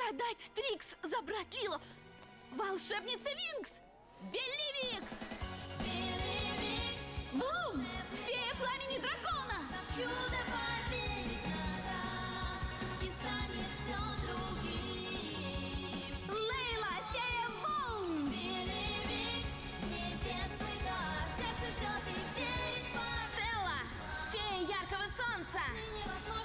нельзя дать Стрикс забрать Лилу, Волшебница Винкс! Белливикс! Белливикс! Бум, Фея пламени дракона! Чудо поверить надо, и станет все другим. Лейла, фея волн! Белливикс, небесный дар, сердце ждет и верит пар. Стелла, фея яркого солнца! Ты невозможно